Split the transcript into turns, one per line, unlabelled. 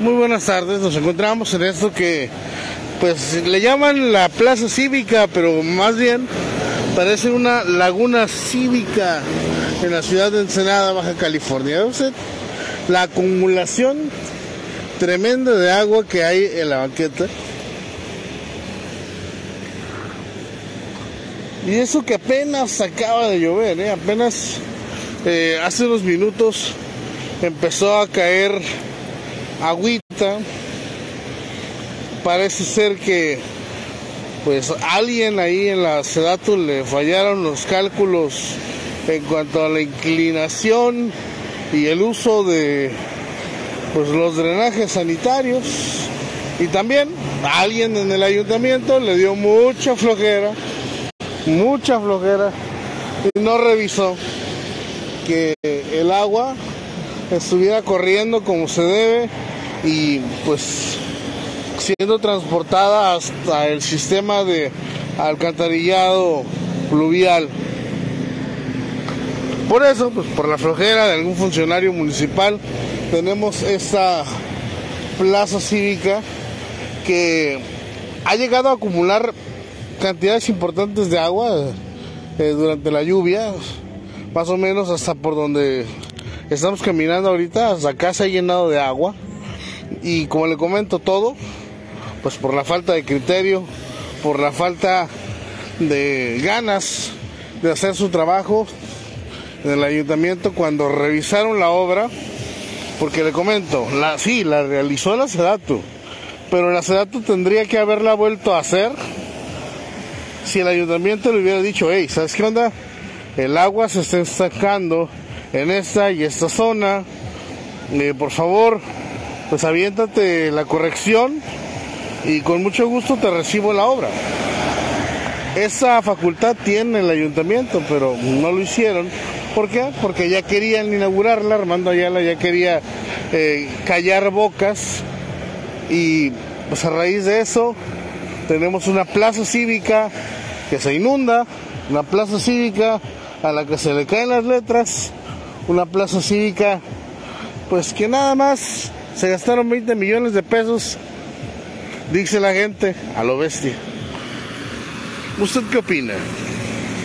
Muy buenas tardes, nos encontramos en esto que pues le llaman la plaza cívica, pero más bien parece una laguna cívica en la ciudad de Ensenada, Baja California. Usted, la acumulación tremenda de agua que hay en la banqueta. Y eso que apenas acaba de llover, ¿eh? apenas eh, hace unos minutos empezó a caer agüita. Parece ser que pues alguien ahí en la Sedatu le fallaron los cálculos en cuanto a la inclinación y el uso de pues los drenajes sanitarios y también alguien en el ayuntamiento le dio mucha flojera mucha flojera y no revisó que el agua estuviera corriendo como se debe y pues siendo transportada hasta el sistema de alcantarillado pluvial. Por eso, pues por la flojera de algún funcionario municipal, tenemos esta plaza cívica que ha llegado a acumular cantidades importantes de agua eh, durante la lluvia, más o menos hasta por donde estamos caminando ahorita, hasta acá se ha llenado de agua. Y como le comento todo, pues por la falta de criterio, por la falta de ganas de hacer su trabajo en el ayuntamiento cuando revisaron la obra, porque le comento, la, sí, la realizó la Sedatu, pero la Sedatu tendría que haberla vuelto a hacer si el ayuntamiento le hubiera dicho, hey, ¿sabes qué onda? El agua se está estancando en esta y esta zona, eh, por favor, pues aviéntate la corrección y con mucho gusto te recibo la obra. Esa facultad tiene el ayuntamiento, pero no lo hicieron. ¿Por qué? Porque ya querían inaugurarla, Armando Ayala ya quería eh, callar bocas y pues a raíz de eso tenemos una plaza cívica que se inunda, una plaza cívica a la que se le caen las letras, una plaza cívica pues que nada más se gastaron 20 millones de pesos, dice la gente, a lo bestia. ¿Usted qué opina?